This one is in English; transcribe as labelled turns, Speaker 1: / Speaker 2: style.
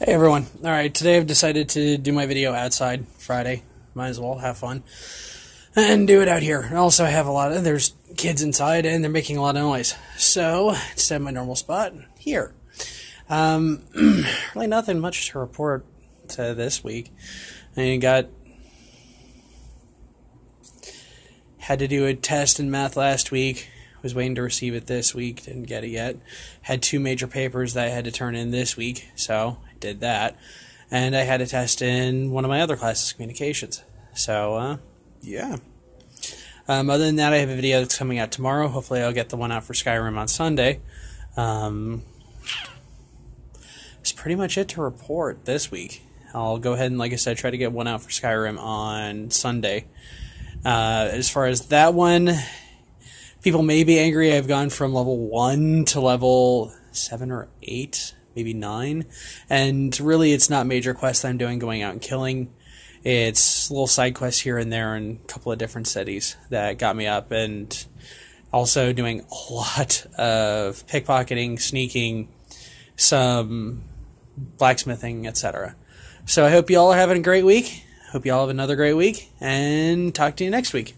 Speaker 1: Hey everyone. Alright, today I've decided to do my video outside Friday. Might as well have fun. And do it out here. Also I have a lot of there's kids inside and they're making a lot of noise. So instead of my normal spot, here. Um really nothing much to report to this week. I got had to do a test in math last week was waiting to receive it this week, didn't get it yet. Had two major papers that I had to turn in this week, so did that. And I had a test in one of my other classes, communications. So, uh, yeah. Um, other than that, I have a video that's coming out tomorrow. Hopefully, I'll get the one out for Skyrim on Sunday. Um, that's pretty much it to report this week. I'll go ahead and, like I said, try to get one out for Skyrim on Sunday. Uh, as far as that one, people may be angry I've gone from level 1 to level 7 or 8, maybe 9. And really, it's not major quests I'm doing going out and killing. It's little side quests here and there in a couple of different cities that got me up, and also doing a lot of pickpocketing, sneaking, some blacksmithing, etc. So I hope you all are having a great week. Hope you all have another great week, and talk to you next week.